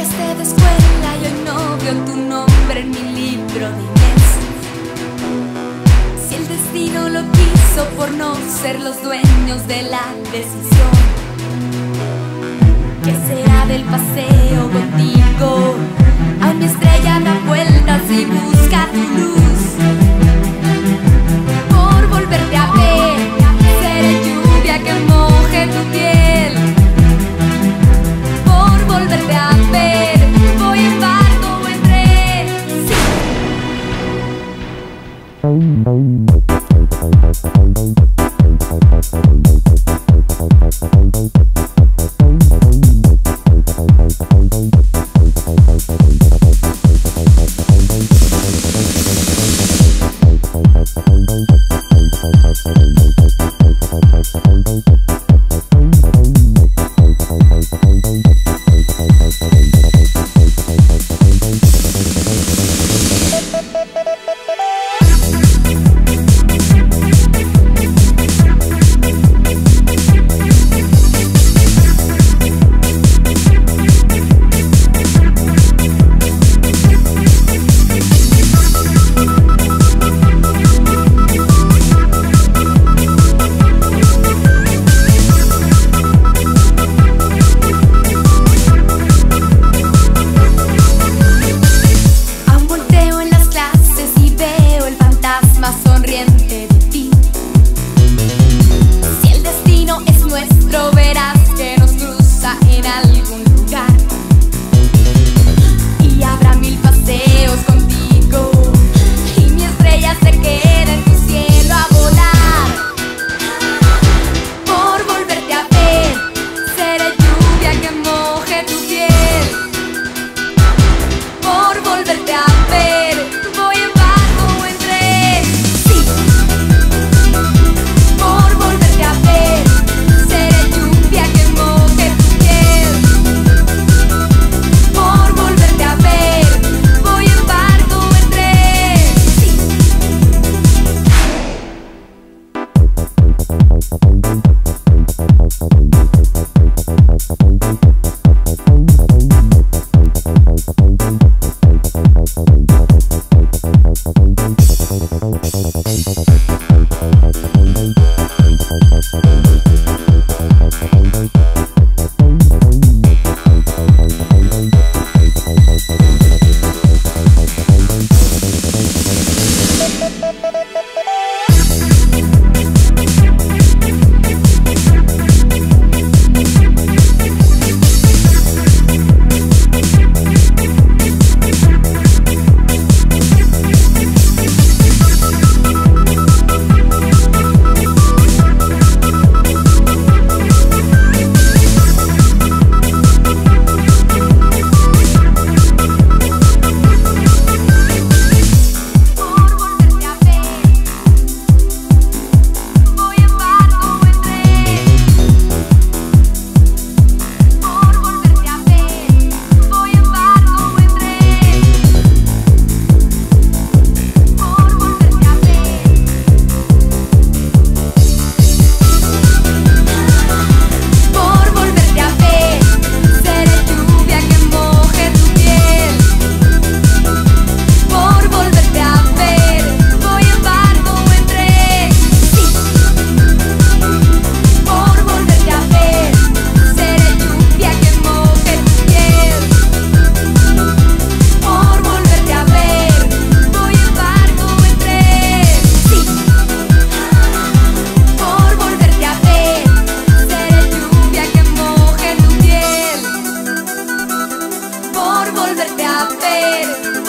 cambiaste de escuela y hoy no veo tu nombre en mi libro de inglés. Si el destino lo quiso por no ser los dueños de la decisión, ¿qué será del paseo contigo? Ah, Thank you. sexta-feira.